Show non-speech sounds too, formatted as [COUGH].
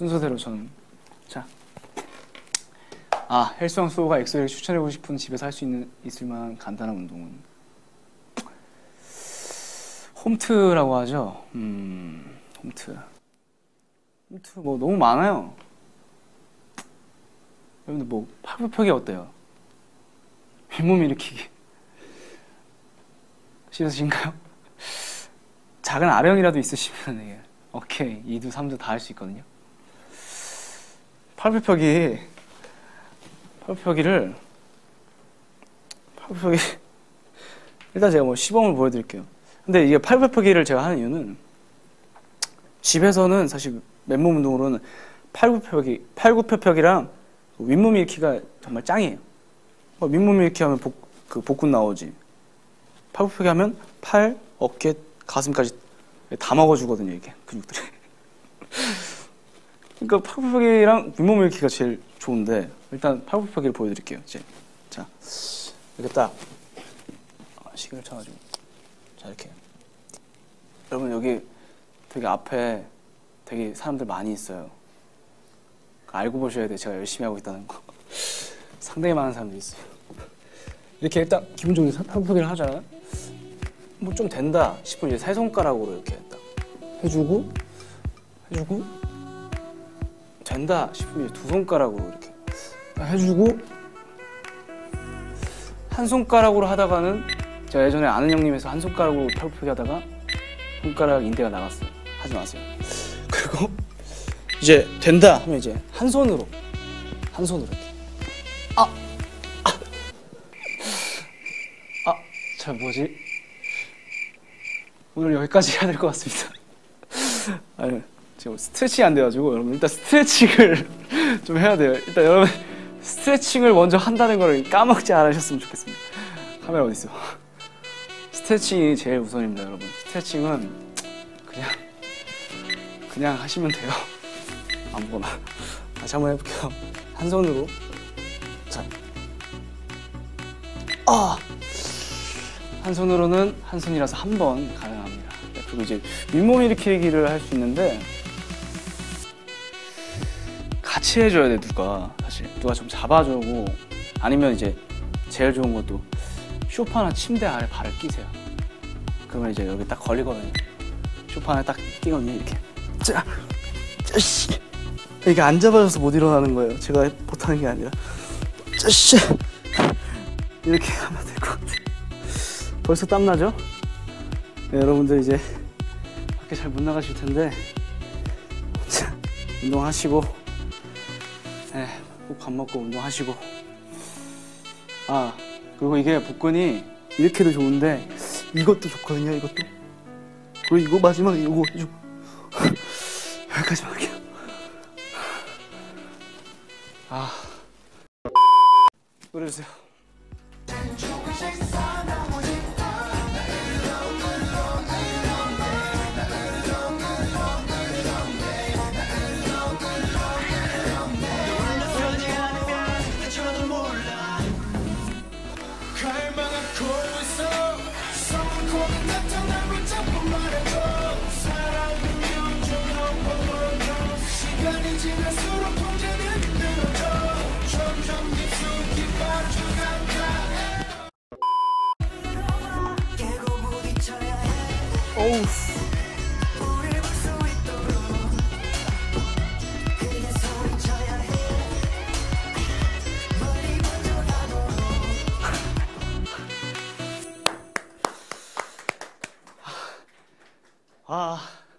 순서대로 저는 자. 아 헬스왕 수호가 엑소에게 추천해보고 싶은 집에서 할 수 있는 있을 만한 간단한 운동은 홈트라고 하죠. 음 홈트. 홈트 뭐 너무 많아요. 여러분들 뭐 팔굽혀펴기 어때요? 윗몸 일으키기 싫으신가요? 작은 아령이라도 있으시면 예. 오케이 2두 3두 다 할 수 있거든요. 팔굽혀펴기 팔굽혀펴기를 팔굽혀펴기 [LAUGHS] 일단 제가 뭐 시범을 보여드릴게요. 근데 이게 팔굽혀펴기를 제가 하는 이유는 집에서는 사실 맨몸 운동으로는 팔굽혀펴기 팔굽혀펴기랑 윗몸 일으키가 정말 짱이에요. 어, 윗몸 일으키 하면 복, 그 복근 나오지. 팔굽혀펴기 하면 팔, 어깨, 가슴까지 다 먹어주거든요 이게 근육들이. [LAUGHS] 그러니까 팔굽혀펴기랑 윗몸 일으키가 제일 좋은데 일단 팔굽혀펴기를 보여드릴게요. 이제 자 이렇게 딱 아, 시계를 쳐가지고 자 이렇게 여러분 여기 되게 앞에 되게 사람들 많이 있어요. 알고 보셔야 돼요. 제가 열심히 하고 있다는 거. [LAUGHS] 상당히 많은 사람들이 있어요. 이렇게 일단 기본적으로 팔굽혀펴기를 하잖아요. 뭐 좀 된다 싶으면 이제 세 손가락으로 이렇게 딱 해주고 해주고 된다 싶으면 두 손가락으로 이렇게 딱 해주고 한 손가락으로 하다가는 제가 예전에 아는 형님에서 한 손가락으로 팔굽혀펴기 하다가 손가락 인대가 나갔어요. 하지 마세요. 그리고 이제 된다 하면 이제 한 손으로 한 손으로 이렇게 아, 아, 아, 자 뭐지? 오늘 여기까지 해야 될 것 같습니다. [LAUGHS] 아니 지금 스트레칭이 안 돼가지고 여러분 일단 스트레칭을 [LAUGHS] 좀 해야 돼요. 일단 여러분 스트레칭을 먼저 한다는 걸 까먹지 않으셨으면 좋겠습니다. 카메라 어디 있어? 스트레칭이 제일 우선입니다, 여러분. 스트레칭은 그냥 그냥 하시면 돼요. [LAUGHS] 아무거나. 다시 한번 해볼게요. 한 손으로. 자. 아! 한 손으로는 한 손이라서 한 번 가능합니다. 그리고 이제 윗몸 일으키기를 할 수 있는데 같이 해줘야 돼, 누가. 사실. 누가 좀 잡아주고 아니면 이제 제일 좋은 것도 쇼파나 침대 아래 발을 끼세요. 그러면 이제 여기 딱 걸리거든요. 쇼파 안에 딱 끼거든요, 이렇게. 자, 짜씨. 이게 안 잡아줘서 못 일어나는 거예요. 제가 못하는 게 아니라. 짜씨. 이렇게 하면 될 것 같아요. 벌써 땀나죠? 네, 여러분들 이제 밖에 잘 못 나가실 텐데. 자, 운동하시고, 네, 꼭밥 먹고 운동하시고. 아, 그리고 이게 복근이 이렇게도 좋은데, 이것도 좋거든요, 이것도. 그리고 이거 마지막에 이거 해줘. [LAUGHS] 여기까지만 할게요. 아. 노래 주세요. 어우. 아.